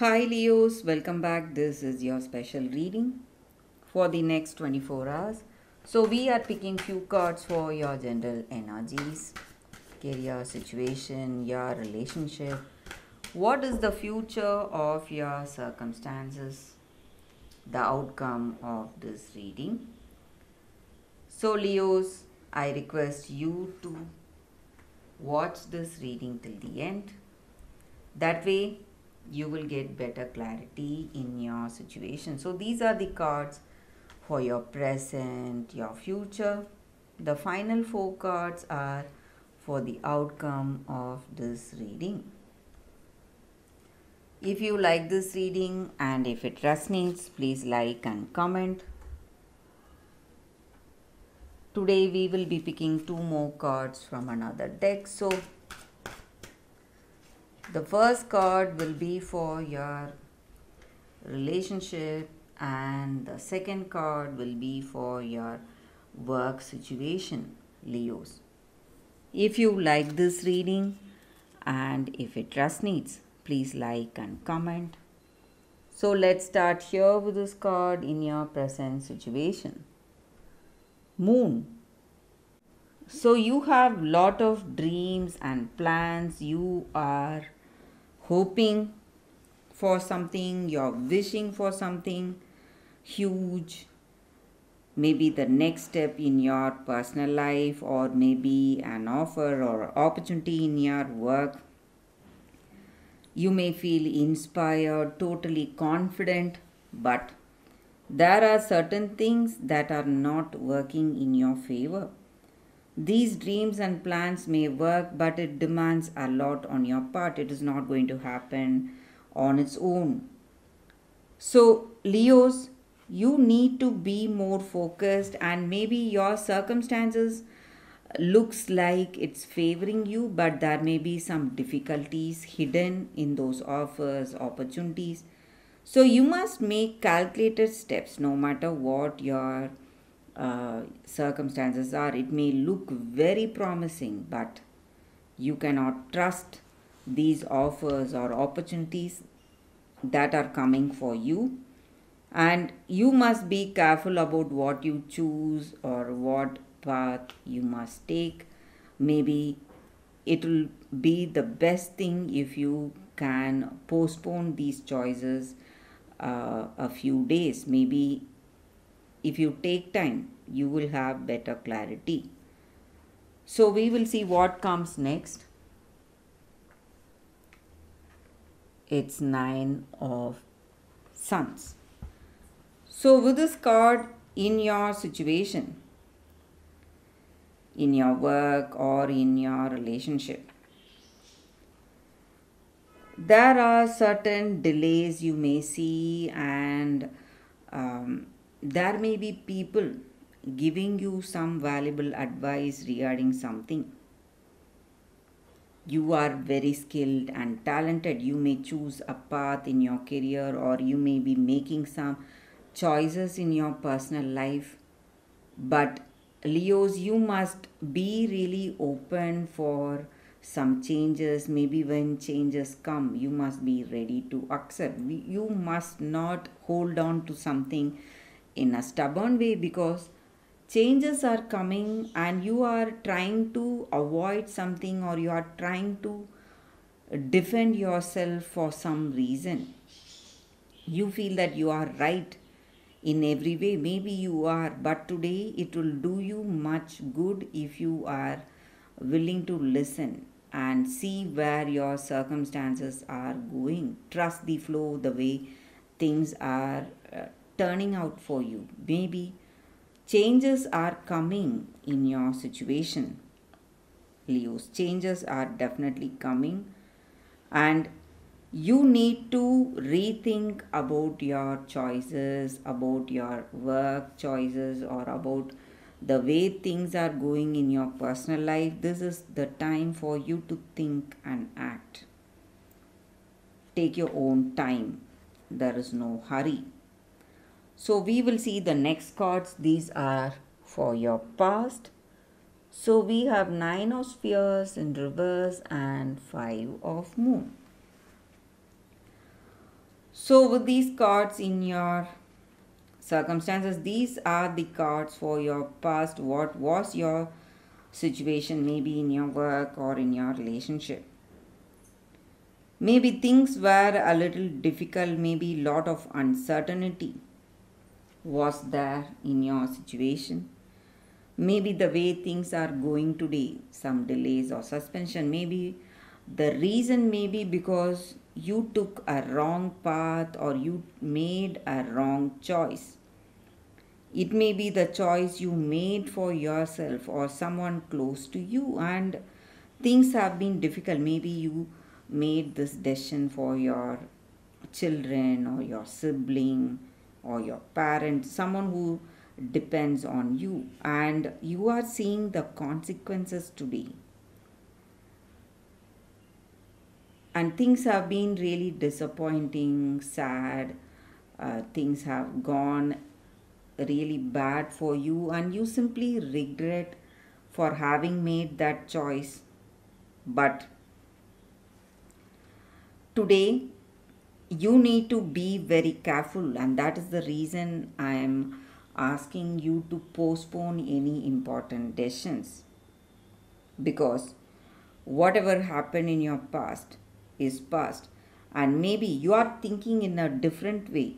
Hi Leos, welcome back. This is your special reading for the next 24 hours. So we are picking few cards for your general energies, career situation, your relationship. What is the future of your circumstances? The outcome of this reading. So Leos, I request you to watch this reading till the end. That way you will get better clarity in your situation. So these are the cards for your present, your future. The final four cards are for the outcome of this reading. If you like this reading and if it resonates, please like and comment. Today we will be picking two more cards from another deck. So the first card will be for your relationship and the second card will be for your work situation leos. If you like this reading and if it resonates please like and comment. So let's start here with this card in your present situation. Moon. So you have lot of dreams and plans. You are hoping for something, you're wishing for something huge, maybe the next step in your personal life, or maybe an offer or opportunity in your work. You may feel inspired, totally confident, but there are certain things that are not working in your favor. These dreams and plans may work, but it demands a lot on your part. It is not going to happen on its own. So, Leos, you need to be more focused, and maybe your circumstances looks like it's favoring you, but there may be some difficulties hidden in those offers, opportunities. So, you must make calculated steps no matter what your uh, circumstances are. It may look very promising, but you cannot trust these offers or opportunities that are coming for you. And you must be careful about what you choose or what path you must take. Maybe it will be the best thing if you can postpone these choices uh, a few days, maybe if you take time you will have better clarity. So we will see what comes next. It's nine of suns. So with this card in your situation in your work or in your relationship there are certain delays you may see and um, there may be people giving you some valuable advice regarding something. You are very skilled and talented. You may choose a path in your career or you may be making some choices in your personal life. But Leos, you must be really open for some changes. Maybe when changes come, you must be ready to accept. You must not hold on to something in a stubborn way because changes are coming and you are trying to avoid something or you are trying to defend yourself for some reason. You feel that you are right in every way. Maybe you are, but today it will do you much good if you are willing to listen and see where your circumstances are going. Trust the flow, the way things are uh, turning out for you. Maybe changes are coming in your situation. Leos, changes are definitely coming, and you need to rethink about your choices, about your work choices, or about the way things are going in your personal life. This is the time for you to think and act. Take your own time, there is no hurry. So we will see the next cards. These are for your past. So we have 9 of spheres in reverse and 5 of moon. So, with these cards in your circumstances, these are the cards for your past. What was your situation, maybe in your work or in your relationship? Maybe things were a little difficult, maybe lot of uncertainty was there in your situation. Maybe the way things are going today, some delays or suspension, maybe the reason may be because you took a wrong path or you made a wrong choice. It may be the choice you made for yourself or someone close to you, and things have been difficult. Maybe you made this decision for your children or your sibling or your parent, someone who depends on you, and you are seeing the consequences today. And things have been really disappointing, sad, uh, things have gone really bad for you, and you simply regret for having made that choice. But today you need to be very careful and that is the reason i am asking you to postpone any important decisions. Because whatever happened in your past is past and maybe you are thinking in a different way.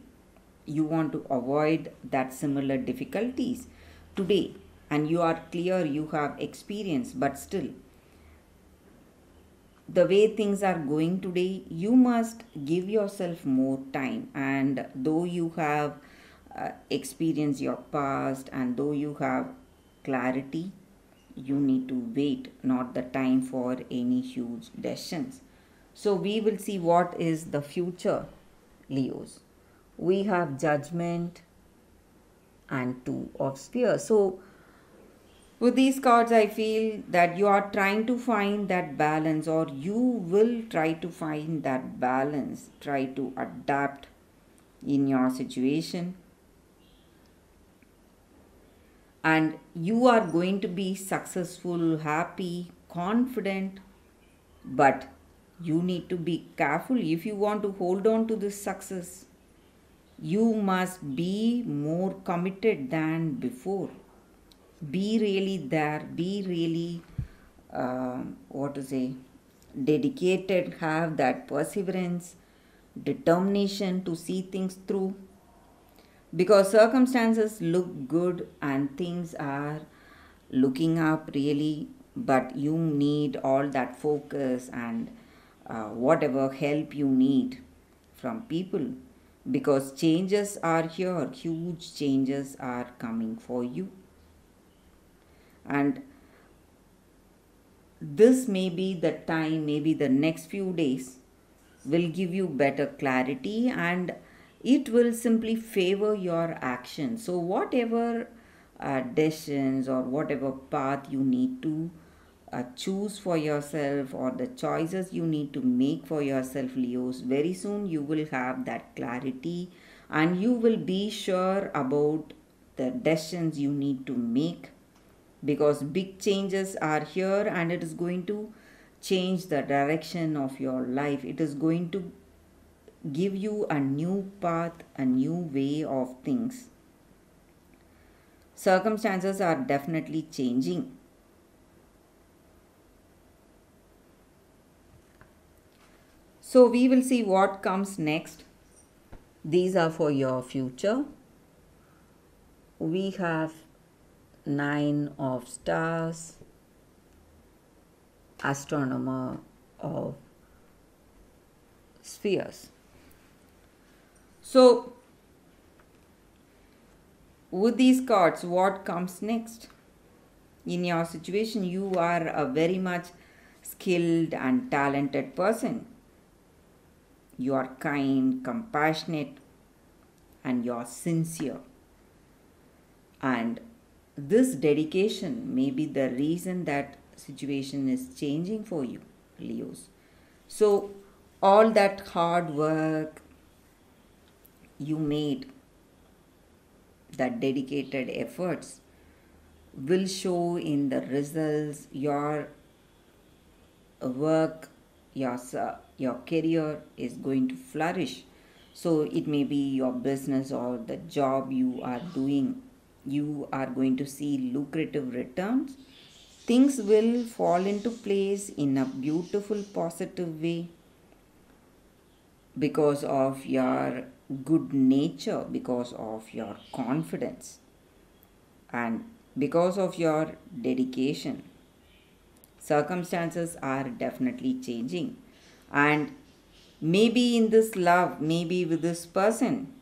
You want to avoid that similar difficulties today and you are clear you have experience but still the way things are going today, you must give yourself more time. And though you have uh, experienced your past and though you have clarity, you need to wait, not the time for any huge decisions. So, we will see what is the future, Leos. We have judgment and two of spears. So, with these cards, I feel that you are trying to find that balance, or you will try to find that balance, try to adapt in your situation. And you are going to be successful, happy, confident, but you need to be careful if you want to hold on to this success. You must be more committed than before be really there be really uh, what to say dedicated have that perseverance determination to see things through. Because circumstances look good and things are looking up really but you need all that focus and uh, whatever help you need from people. Because changes are here huge changes are coming for you and this may be the time maybe the next few days will give you better clarity and it will simply favor your action. So whatever uh, decisions or whatever path you need to uh, choose for yourself or the choices you need to make for yourself leos very soon you will have that clarity and you will be sure about the decisions you need to make because big changes are here and it is going to change the direction of your life. It is going to give you a new path, a new way of things. Circumstances are definitely changing. So, we will see what comes next. These are for your future. We have nine of stars, astronomer of spheres. So, with these cards, what comes next? In your situation, you are a very much skilled and talented person. You are kind, compassionate, and you are sincere. And this dedication may be the reason that situation is changing for you leos so all that hard work you made that dedicated efforts will show in the results your work your your career is going to flourish So it may be your business or the job you are doing. You are going to see lucrative returns. Things will fall into place in a beautiful, positive way because of your good nature, because of your confidence, and because of your dedication. Circumstances are definitely changing, and maybe in this love, maybe with this person,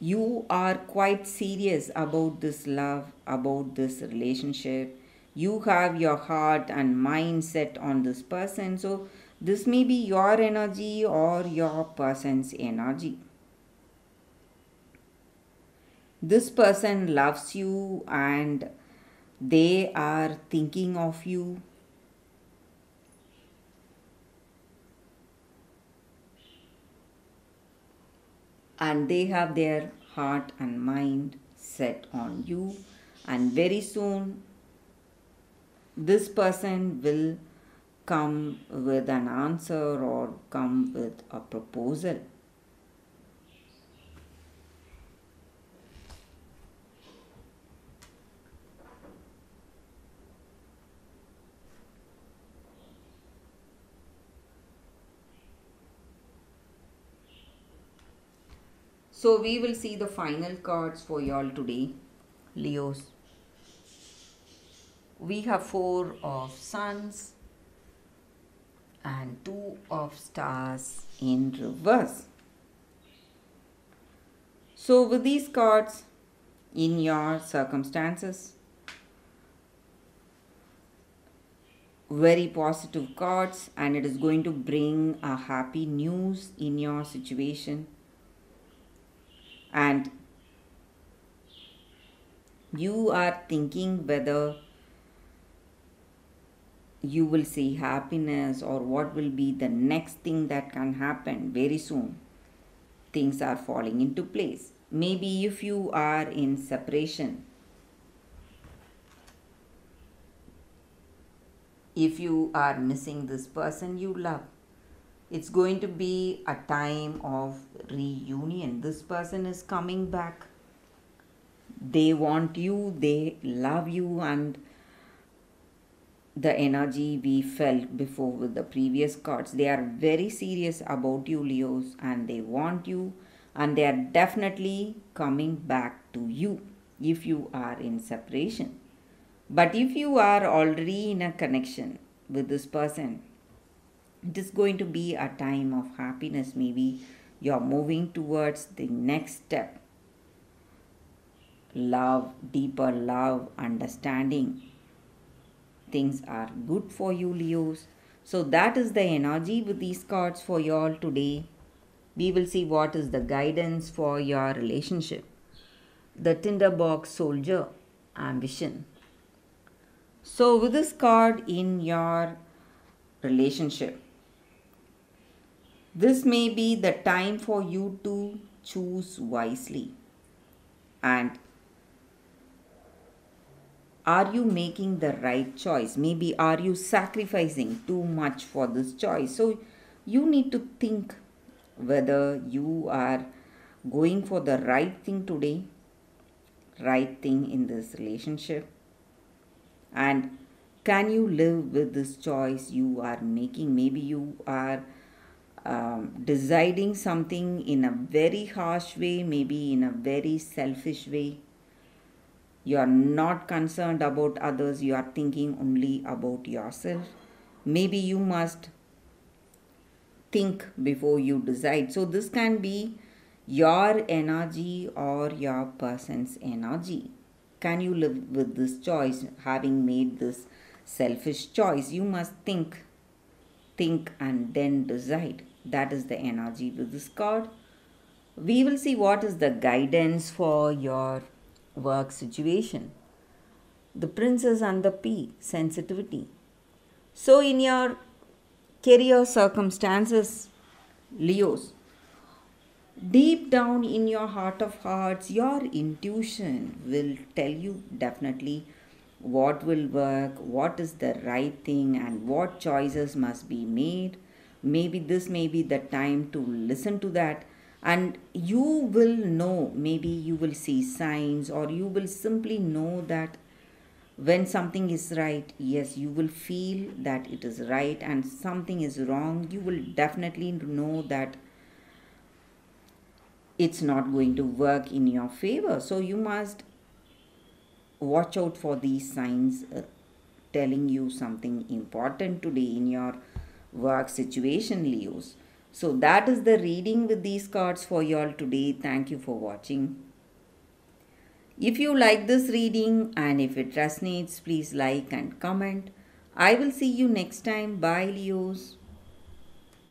you are quite serious about this love, about this relationship. You have your heart and mind set on this person. So, this may be your energy or your person's energy. This person loves you and they are thinking of you. And they have their heart and mind set on you, and very soon this person will come with an answer or come with a proposal. So we will see the final cards for y'all today, Leos. We have four of suns and two of stars in reverse. So with these cards in your circumstances, very positive cards and it is going to bring a happy news in your situation and you are thinking whether you will see happiness or what will be the next thing that can happen very soon. Things are falling into place. Maybe if you are in separation if you are missing this person you love it's going to be a time of reunion. This person is coming back. They want you they love you and the energy we felt before with the previous cards. They are very serious about you leos and they want you and they are definitely coming back to you if you are in separation. But if you are already in a connection with this person it is going to be a time of happiness. Maybe you're moving towards the next step. Love deeper love understanding. Things are good for you leos. So that is the energy with these cards for you all today. We will see what is the guidance for your relationship. The tinderbox soldier ambition. So with this card in your relationship this may be the time for you to choose wisely. And are you making the right choice? Maybe are you sacrificing too much for this choice? So you need to think whether you are going for the right thing today, right thing in this relationship, and can you live with this choice you are making? Maybe you are um, deciding something in a very harsh way, maybe in a very selfish way. You are not concerned about others, you are thinking only about yourself. Maybe you must think before you decide. So, this can be your energy or your person's energy. Can you live with this choice? Having made this selfish choice, you must think, think, and then decide. That is the energy with this card. We will see what is the guidance for your work situation. The princess and the Pea, sensitivity. So, in your career circumstances, Leos, deep down in your heart of hearts, your intuition will tell you definitely what will work, what is the right thing, and what choices must be made maybe this may be the time to listen to that. And you will know maybe you will see signs or you will simply know that when something is right yes you will feel that it is right and something is wrong. You will definitely know that it's not going to work in your favor. So you must watch out for these signs uh, telling you something important today in your work situation leos so that is the reading with these cards for you all today thank you for watching if you like this reading and if it resonates, please like and comment. I will see you next time. Bye, Leos.